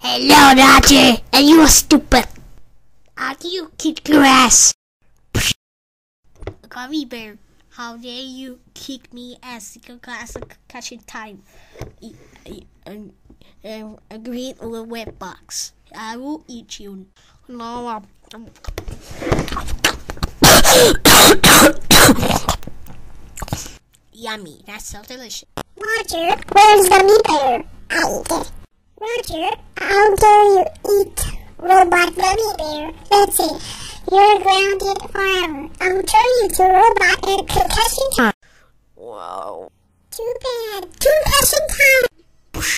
Hello, Roger, and you are stupid. How do you kick your ass? Gummy bear, how dare you kick me as second class catching time? A, a, a, a great little wet box. I will eat you. No, um, Yummy, that's so delicious. Roger, where's the Gummy Bear? I'll eat it. Roger, how dare you eat robot Gummy Bear? Let's see. You're grounded forever. I'll turn you to robot and concussion time. Wow. Too bad. Concussion time.